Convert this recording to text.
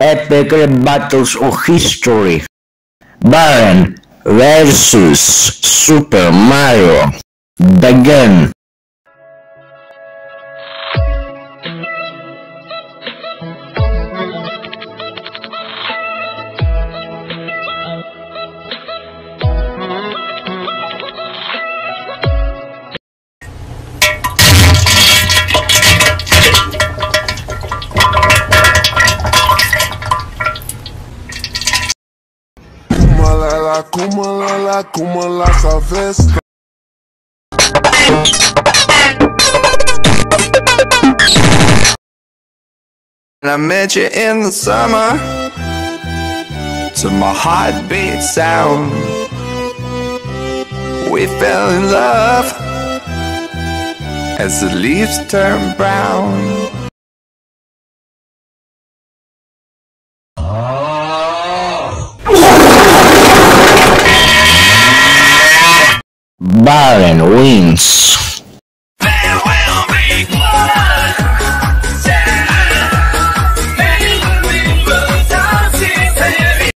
epic battles of history. Baron versus Super Mario. The game. Kuma la la, kuma la la, kuma la sa festa. And I met you in the summer to my heartbeat sound. We fell in love as the leaves turn brown. Baron wins.